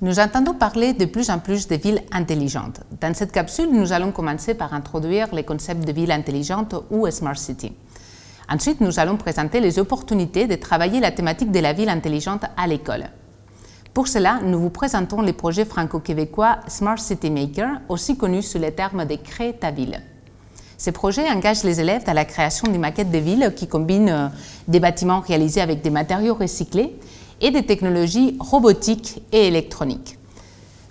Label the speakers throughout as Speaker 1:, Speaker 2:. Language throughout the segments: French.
Speaker 1: Nous entendons parler de plus en plus de villes intelligentes. Dans cette capsule, nous allons commencer par introduire les concepts de ville intelligente ou Smart City. Ensuite, nous allons présenter les opportunités de travailler la thématique de la ville intelligente à l'école. Pour cela, nous vous présentons les projets franco-québécois Smart City Maker, aussi connus sous le terme de Crée ta ville. Ces projets engagent les élèves dans la création des maquettes de villes qui combinent euh, des bâtiments réalisés avec des matériaux recyclés et des technologies robotiques et électroniques.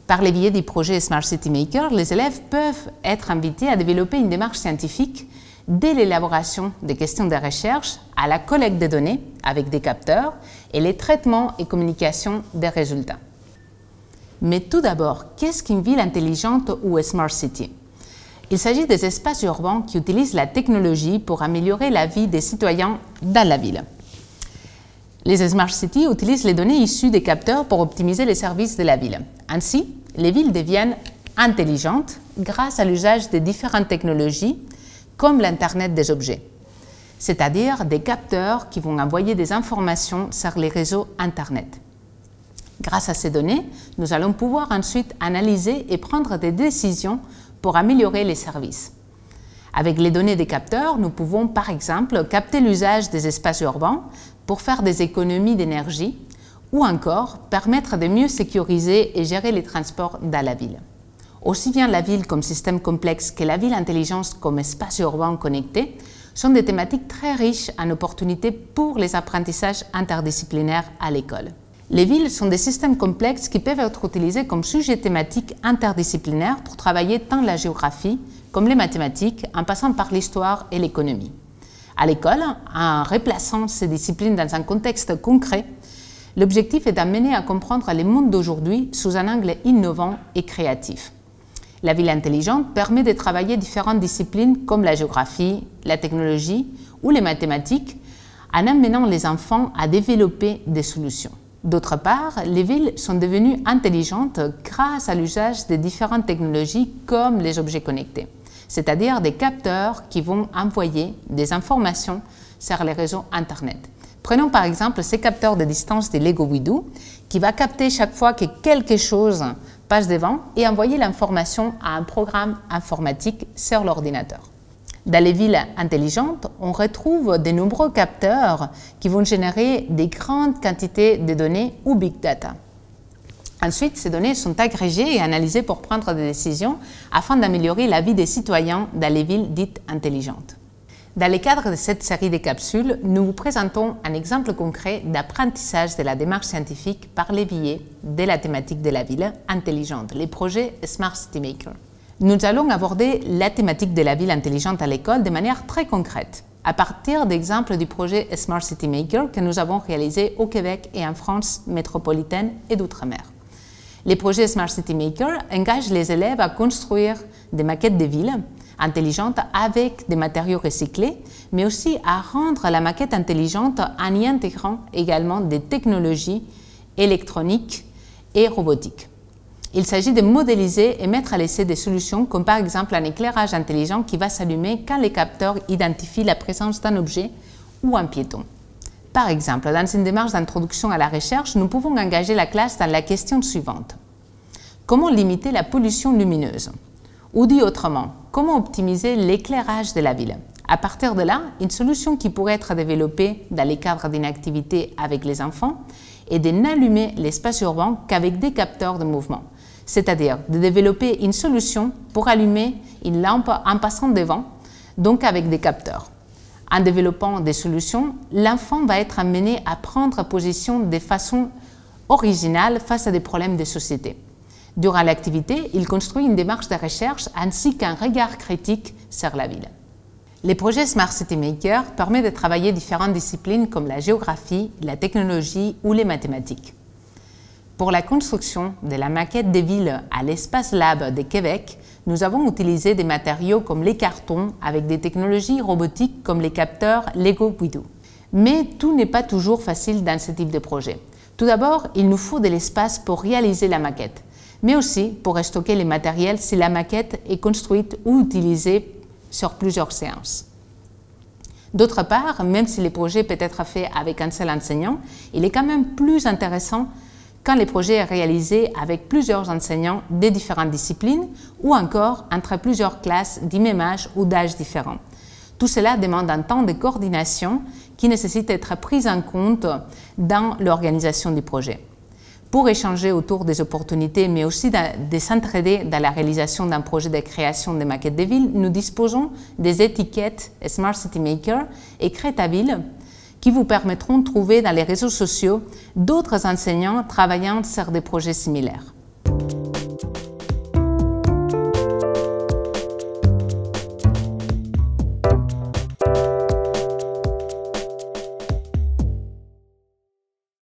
Speaker 1: Par les biais du projet Smart City Maker, les élèves peuvent être invités à développer une démarche scientifique dès l'élaboration des questions de recherche à la collecte de données avec des capteurs et les traitements et communications des résultats. Mais tout d'abord, qu'est-ce qu'une ville intelligente ou Smart City? Il s'agit des espaces urbains qui utilisent la technologie pour améliorer la vie des citoyens dans la ville. Les Smart Cities utilisent les données issues des capteurs pour optimiser les services de la ville. Ainsi, les villes deviennent intelligentes grâce à l'usage de différentes technologies comme l'Internet des objets, c'est-à-dire des capteurs qui vont envoyer des informations sur les réseaux Internet. Grâce à ces données, nous allons pouvoir ensuite analyser et prendre des décisions pour améliorer les services. Avec les données des capteurs, nous pouvons par exemple capter l'usage des espaces urbains pour faire des économies d'énergie ou encore permettre de mieux sécuriser et gérer les transports dans la ville. Aussi bien la ville comme système complexe que la ville intelligence comme espace urbain connecté sont des thématiques très riches en opportunités pour les apprentissages interdisciplinaires à l'école. Les villes sont des systèmes complexes qui peuvent être utilisés comme sujet thématique interdisciplinaire pour travailler tant la géographie comme les mathématiques en passant par l'histoire et l'économie. À l'école, en replaçant ces disciplines dans un contexte concret, l'objectif est d'amener à comprendre les mondes d'aujourd'hui sous un angle innovant et créatif. La ville intelligente permet de travailler différentes disciplines comme la géographie, la technologie ou les mathématiques en amenant les enfants à développer des solutions. D'autre part, les villes sont devenues intelligentes grâce à l'usage de différentes technologies comme les objets connectés c'est-à-dire des capteurs qui vont envoyer des informations sur les réseaux Internet. Prenons par exemple ces capteurs de distance de Lego Widow qui va capter chaque fois que quelque chose passe devant et envoyer l'information à un programme informatique sur l'ordinateur. Dans les villes intelligentes, on retrouve de nombreux capteurs qui vont générer des grandes quantités de données ou big data. Ensuite, ces données sont agrégées et analysées pour prendre des décisions afin d'améliorer la vie des citoyens dans les villes dites intelligentes. Dans le cadre de cette série de capsules, nous vous présentons un exemple concret d'apprentissage de la démarche scientifique par les biais de la thématique de la ville intelligente, les projets Smart City Maker. Nous allons aborder la thématique de la ville intelligente à l'école de manière très concrète, à partir d'exemples du projet Smart City Maker que nous avons réalisé au Québec et en France métropolitaine et d'outre-mer. Les projets Smart City Maker engagent les élèves à construire des maquettes de villes intelligentes avec des matériaux recyclés, mais aussi à rendre la maquette intelligente en y intégrant également des technologies électroniques et robotiques. Il s'agit de modéliser et mettre à l'essai des solutions comme par exemple un éclairage intelligent qui va s'allumer quand les capteurs identifient la présence d'un objet ou un piéton. Par exemple, dans une démarche d'introduction à la recherche, nous pouvons engager la classe dans la question suivante. Comment limiter la pollution lumineuse? Ou dit autrement, comment optimiser l'éclairage de la ville? À partir de là, une solution qui pourrait être développée dans les cadres d'une activité avec les enfants est de n'allumer l'espace urbain qu'avec des capteurs de mouvement, c'est-à-dire de développer une solution pour allumer une lampe en passant devant, donc avec des capteurs. En développant des solutions, l'enfant va être amené à prendre position de façon originale face à des problèmes de société. Durant l'activité, il construit une démarche de recherche ainsi qu'un regard critique sur la ville. Les projets Smart City Maker permettent de travailler différentes disciplines comme la géographie, la technologie ou les mathématiques. Pour la construction de la maquette des villes à l'espace Lab de Québec, nous avons utilisé des matériaux comme les cartons avec des technologies robotiques comme les capteurs Lego Widow. Mais tout n'est pas toujours facile dans ce type de projet. Tout d'abord, il nous faut de l'espace pour réaliser la maquette, mais aussi pour stocker les matériels si la maquette est construite ou utilisée sur plusieurs séances. D'autre part, même si les projets peuvent être faits avec un seul enseignant, il est quand même plus intéressant quand les projets sont réalisés avec plusieurs enseignants des différentes disciplines ou encore entre plusieurs classes du même âge ou d'âge différents. Tout cela demande un temps de coordination qui nécessite d'être pris en compte dans l'organisation du projet. Pour échanger autour des opportunités, mais aussi de s'entraider dans la réalisation d'un projet de création de maquettes de ville, nous disposons des étiquettes Smart City Maker et Crétaville qui vous permettront de trouver dans les réseaux sociaux d'autres enseignants travaillant sur des projets similaires.